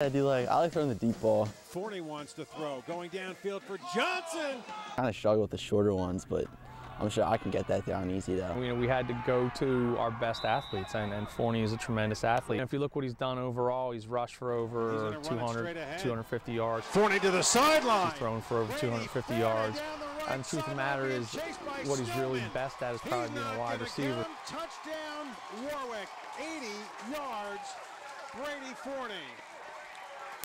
I do like, I like throwing the deep ball. Forney wants to throw, going downfield for Johnson. Kind of struggle with the shorter ones, but I'm sure I can get that down easy though. You know, we had to go to our best athletes, and, and Forney is a tremendous athlete. And if you look what he's done overall, he's rushed for over 200, 250 yards. Forney to the sideline. He's thrown for over 250 yards. And the truth of the matter is, what he's really best at is probably being a wide receiver. Touchdown, Warwick, 80 yards, Brady Forney.